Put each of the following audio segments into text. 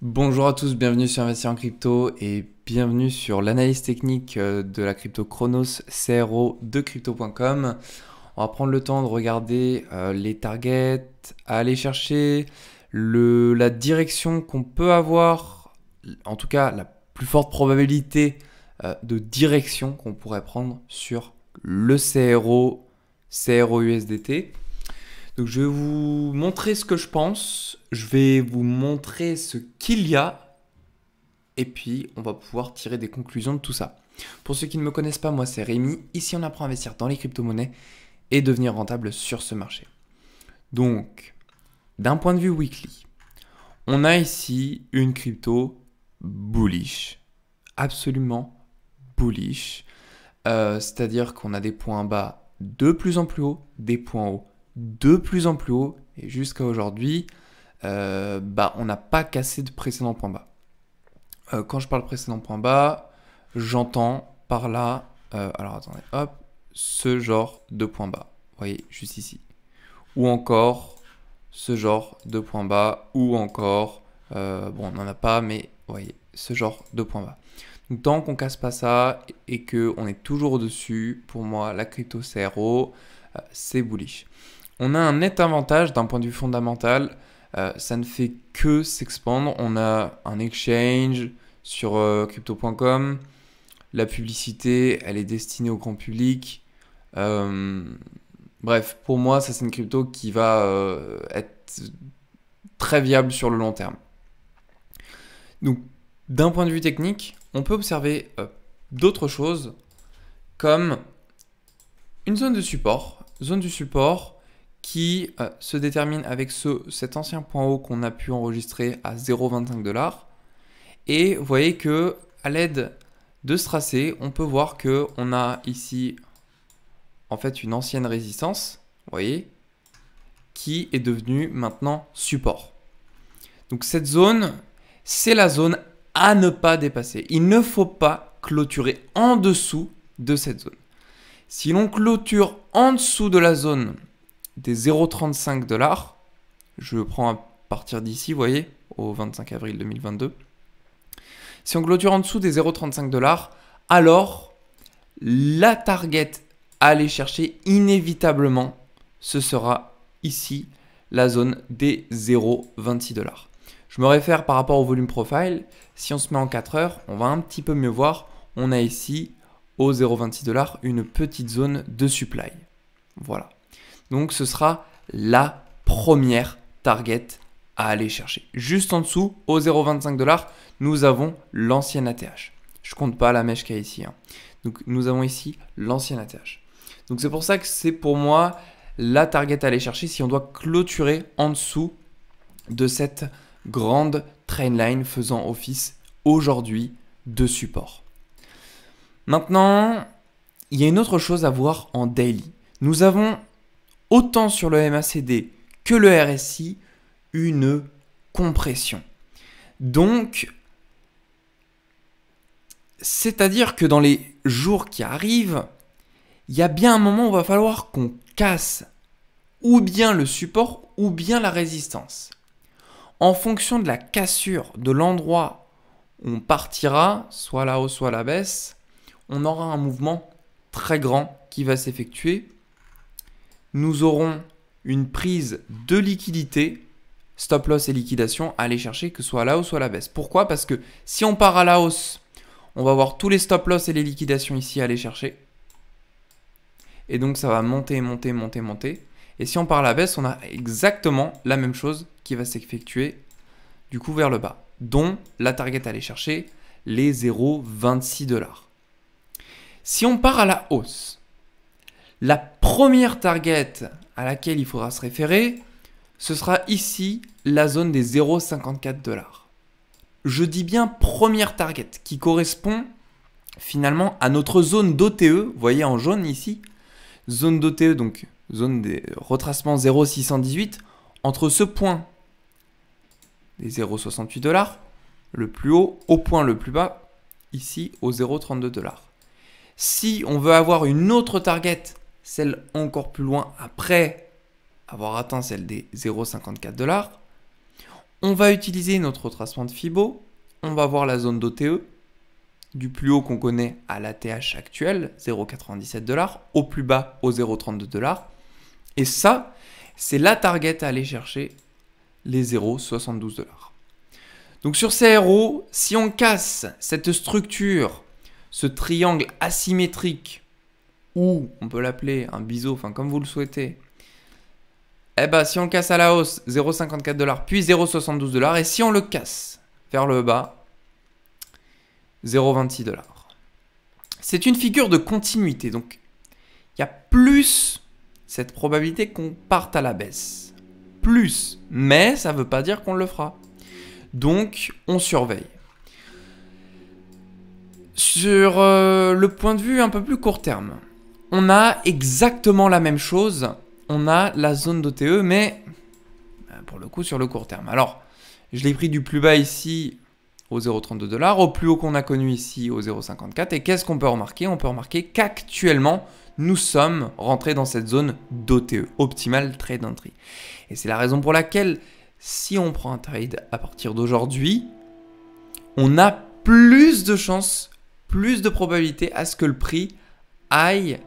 Bonjour à tous, bienvenue sur Investir en crypto et bienvenue sur l'analyse technique euh, de la crypto Chronos CRO de crypto.com. On va prendre le temps de regarder euh, les targets, aller chercher la direction qu'on peut avoir, en tout cas la plus forte probabilité euh, de direction qu'on pourrait prendre sur le CRO, CRO USDT. Donc je vais vous montrer ce que je pense, je vais vous montrer ce qu'il y a, et puis on va pouvoir tirer des conclusions de tout ça. Pour ceux qui ne me connaissent pas, moi c'est Rémi, ici on apprend à investir dans les crypto-monnaies et devenir rentable sur ce marché. Donc, d'un point de vue weekly, on a ici une crypto bullish, absolument bullish, euh, c'est-à-dire qu'on a des points bas de plus en plus haut, des points hauts de plus en plus haut. Et jusqu'à aujourd'hui, euh, bah, on n'a pas cassé de précédent point bas. Euh, quand je parle précédent point bas, j'entends par là, euh, alors attendez, hop, ce genre de point bas. Vous voyez, juste ici. Ou encore ce genre de point bas, ou encore, bon, on n'en a pas, mais vous voyez, ce genre de point bas. Donc, tant qu'on casse pas ça et qu'on est toujours au-dessus, pour moi, la crypto CRO, c'est bullish. On a un net avantage d'un point de vue fondamental. Euh, ça ne fait que s'expandre. On a un exchange sur euh, crypto.com. La publicité, elle est destinée au grand public. Euh, bref, pour moi, ça c'est une crypto qui va être très viable sur le long terme. Donc, d'un point de vue technique, on peut observer d'autres choses comme une zone de support. Zone du support, qui euh, se détermine avec ce, cet ancien point haut qu'on a pu enregistrer à 0,25 dollars. Et vous voyez que à l'aide de ce tracé, on peut voir que on a ici en fait une ancienne résistance, vous voyez, qui est devenue maintenant support. Donc cette zone, c'est la zone à ne pas dépasser. Il ne faut pas clôturer en dessous de cette zone. Si l'on clôture en dessous de la zone des 0,35 dollars. Je prends à partir d'ici, vous voyez, au 25 avril 2022. Si on clôture en dessous des 0,35 dollars, alors la target à aller chercher inévitablement, ce sera ici la zone des 0,26 dollars. Je me réfère par rapport au volume profile. Si on se met en 4 heures, on va un petit peu mieux voir. On a ici au 0,26 dollars une petite zone de supply. Voilà. Donc ce sera la première target à aller chercher. Juste en dessous, au 0,25 dollars, nous avons l'ancienne ATH. Je compte pas la mèche qu'il y a ici. Hein. Donc nous avons ici l'ancienne ATH. Donc c'est pour ça que c'est pour moi la target à aller chercher si on doit clôturer en dessous de cette grande trainline faisant office aujourd'hui de support. Maintenant, il y a une autre chose à voir en daily. Nous avons autant sur le MACD que le RSI, une compression. Donc, c'est-à-dire que dans les jours qui arrivent, il y a bien un moment où il va falloir qu'on casse ou bien le support ou bien la résistance. En fonction de la cassure de l'endroit où on partira, soit la hausse, soit la baisse, on aura un mouvement très grand qui va s'effectuer nous aurons une prise de liquidité, stop loss et liquidation, à aller chercher que ce soit à la hausse ou à la baisse. Pourquoi? Parce que si on part à la hausse, on va voir tous les stop loss et les liquidations ici à aller chercher. Et donc ça va monter, monter, monter, monter. Et si on part à la baisse, on a exactement la même chose qui va s'effectuer du coup vers le bas, dont la target à aller chercher les 0,26 dollars. Si on part à la hausse, la première target à laquelle il faudra se référer, ce sera ici la zone des 0,54 dollars. Je dis bien première target qui correspond finalement à notre zone d'OTE, vous voyez en jaune ici, zone d'OTE, donc zone des retracements 0,618, entre ce point des 0,68 dollars, le plus haut, au point le plus bas, ici au 0,32 dollars. Si on veut avoir une autre target celle encore plus loin après avoir atteint celle des 0,54 dollars, On va utiliser notre retracement de Fibo. On va voir la zone d'OTE du plus haut qu'on connaît à l'ATH actuel, 0,97 au plus bas au 0,32 Et ça, c'est la target à aller chercher les 0,72 Donc sur CRO, si on casse cette structure, ce triangle asymétrique, ou on peut l'appeler un biseau, enfin comme vous le souhaitez, eh ben si on casse à la hausse 0,54 puis 0,72 et si on le casse vers le bas, 0,26 dollars. C'est une figure de continuité, donc il y a plus cette probabilité qu'on parte à la baisse. Plus, mais ça ne veut pas dire qu'on le fera. Donc on surveille. Sur euh, le point de vue un peu plus court terme, on a exactement la même chose. On a la zone d'OTE, mais euh, pour le coup sur le court terme. Alors, je l'ai pris du plus bas ici au 0,32 dollars, au plus haut qu'on a connu ici au 0,54. Et qu'est-ce qu'on peut remarquer? On peut remarquer qu'actuellement, nous sommes rentrés dans cette zone d'OTE, Optimal Trade Entry. Et c'est la raison pour laquelle, si on prend un trade à partir d'aujourd'hui, on a plus de chances, plus de probabilité à ce que le prix aille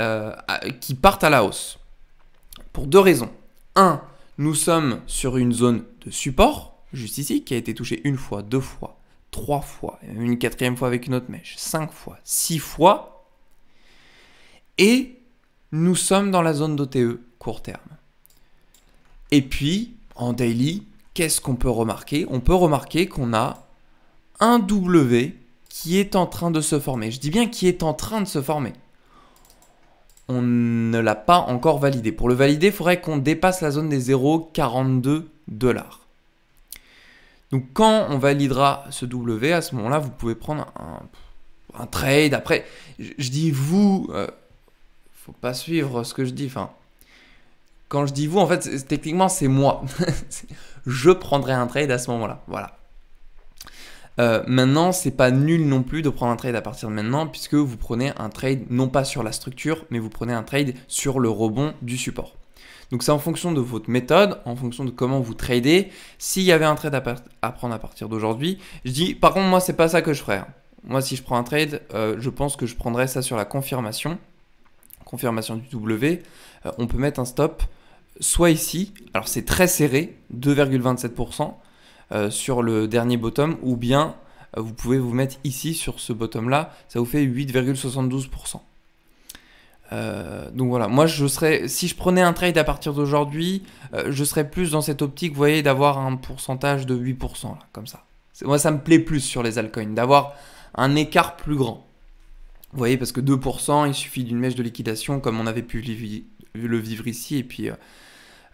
euh, qui parte à la hausse. Pour deux raisons. Un, nous sommes sur une zone de support juste ici, qui a été touché une fois, deux fois, trois fois, une quatrième fois avec une autre mèche, cinq fois, six fois. Et nous sommes dans la zone d'OTE court terme. Et puis, en daily, qu'est-ce qu'on peut remarquer? On peut remarquer qu'on a un W qui est en train de se former. Je dis bien qui est en train de se former. On ne l'a pas encore validé. Pour le valider, il faudrait qu'on dépasse la zone des 0,42 dollars. Donc quand on validera ce W, à ce moment-là, vous pouvez prendre un, trade. Après, je, dis vous, euh, faut pas suivre ce que je dis. Enfin, quand je dis vous, en fait, techniquement, c'est moi. je prendrai un trade à ce moment-là. Voilà. Euh, maintenant, c'est pas nul non plus de prendre un trade à partir de maintenant, puisque vous prenez un trade non pas sur la structure, mais vous prenez un trade sur le rebond du support. Donc c'est en fonction de votre méthode, en fonction de comment vous tradez. S'il y avait un trade à, prendre à partir d'aujourd'hui, je dis par contre moi c'est pas ça que je ferais. Moi si je prends un trade, euh, je pense que je prendrais ça sur la confirmation, confirmation du W. Euh, on peut mettre un stop soit ici, alors c'est très serré, 2,27% euh, sur le dernier bottom, ou bien vous pouvez vous mettre ici sur ce bottom là, ça vous fait 8,72%. Euh, donc voilà, moi je serais, si je prenais un trade à partir d'aujourd'hui, euh, je serais plus dans cette optique, vous voyez, d'avoir un pourcentage de 8%, là, comme ça. Moi ça me plaît plus sur les altcoins, d'avoir un écart plus grand. Vous voyez, parce que 2%, il suffit d'une mèche de liquidation, comme on avait pu le vivre ici, et puis euh,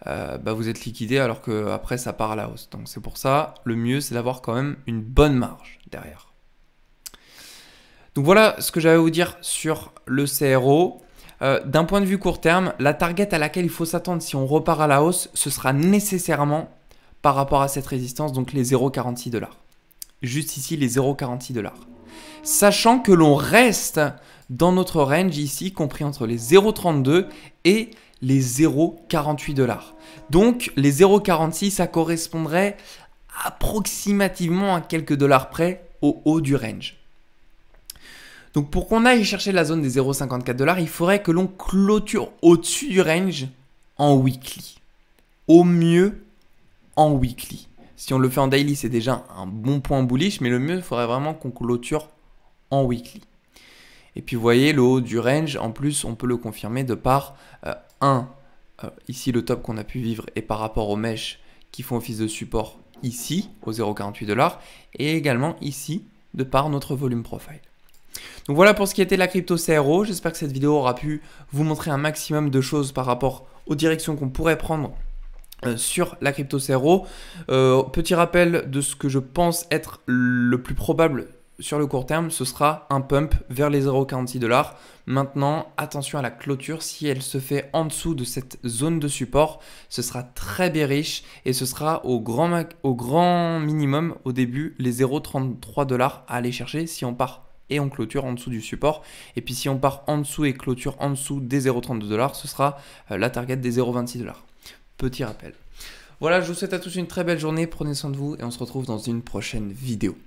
bah, vous êtes liquidé alors que après ça part à la hausse. Donc c'est pour ça, le mieux c'est d'avoir quand même une bonne marge derrière. Donc voilà ce que j'avais à vous dire sur le CRO. Euh, d'un point de vue court terme, la target à laquelle il faut s'attendre si on repart à la hausse, ce sera nécessairement par rapport à cette résistance, donc les 0,46 dollars. Juste ici, les 0,46 dollars. Sachant que l'on reste dans notre range ici, compris entre les 0,32 et les 0,48 dollars. Donc les 0,46, ça correspondrait approximativement à quelques dollars près au haut du range. Donc pour qu'on aille chercher la zone des 0,54 dollars, il faudrait que l'on clôture au-dessus du range en weekly. Au mieux en weekly. Si on le fait en daily, c'est déjà un bon point bullish, mais le mieux, il faudrait vraiment qu'on clôture en weekly. Et puis vous voyez, le haut du range, en plus, on peut le confirmer de par 1, euh, euh, ici le top qu'on a pu vivre, et par rapport aux mèches qui font office de support ici, au 0,48 dollars, et également ici, de par notre volume profile. Donc voilà pour ce qui était la crypto CRO. J'espère que cette vidéo aura pu vous montrer un maximum de choses par rapport aux directions qu'on pourrait prendre euh, sur la crypto CRO. Petit rappel de ce que je pense être le plus probable sur le court terme, ce sera un pump vers les 0,46 dollars. Maintenant, attention à la clôture. Si elle se fait en dessous de cette zone de support, ce sera très bearish et ce sera au grand, minimum au début les 0,33 dollars à aller chercher si on part et on clôture en dessous du support. Et puis si on part en dessous et clôture en dessous des 0,32 dollars, ce sera euh, la target des 0,26 dollars. Petit rappel. Voilà, je vous souhaite à tous une très belle journée, prenez soin de vous et on se retrouve dans une prochaine vidéo.